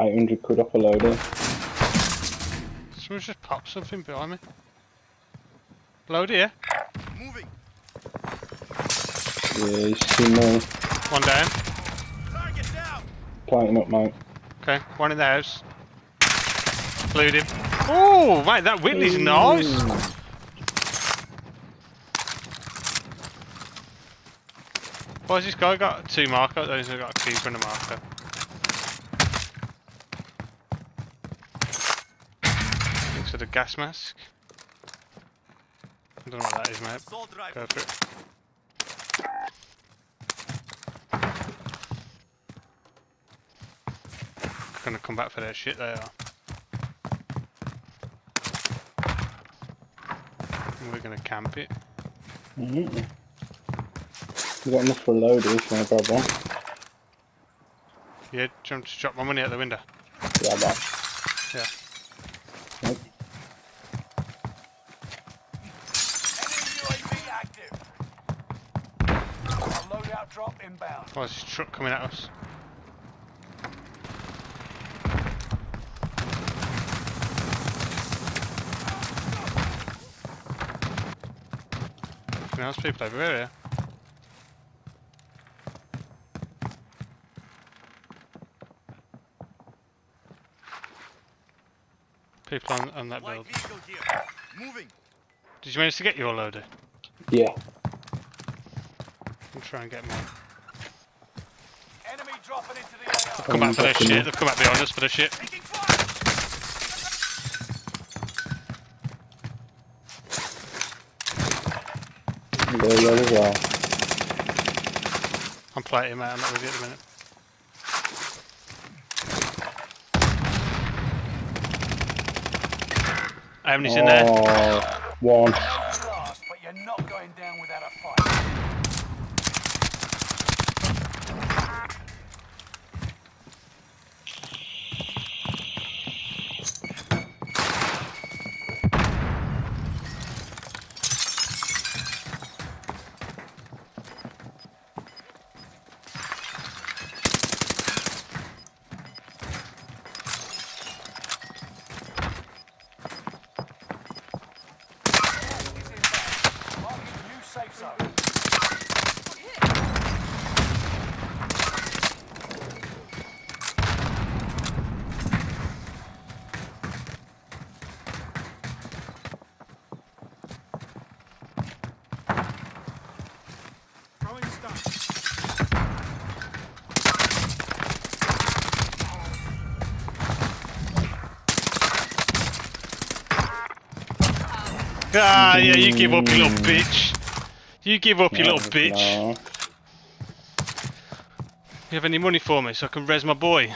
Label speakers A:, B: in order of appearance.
A: 800 quid off a loader.
B: Someone just popped something behind me. Load here.
C: Moving.
A: Yeah, he's seen me.
B: One down.
C: Target down.
A: Planting up, mate.
B: Okay, one in the house. Glued him. Oh, mate, that Whitley's nice. Why has this guy got two marker? Oh, he's got a keeper and a marker. Thanks for the gas mask. I don't know what that is, mate.
C: Assault
B: Go for it. Gonna come back for their shit, they are. And We're gonna camp it.
A: Mm-hmm. We got enough for a loader if you want to grab one.
B: Yeah, jump to drop my money out the window.
A: Grab that.
B: Yeah.
A: Nope.
C: Enemy UAV active. A loadout drop inbound.
B: Oh, Why is this truck coming at us? Anything else people over here? People on, on that
C: Light
B: build.
C: here. Moving.
B: Did you manage to get your loader?
A: Yeah.
B: I'll try and get mine.
C: Enemy dropping into the AR.
B: Come back for their
A: fucking-
B: shit. They've come back behind us for their shit.
C: Taking fire.
A: There you as well.
B: I'm plating, mate. I'm not with you at the minute. I haven't in there.
A: Oh, one.
B: Ah, yeah, you give up, you little bitch. You give up, you little bitch.
A: No.
B: You have any money for me so I can res my boy?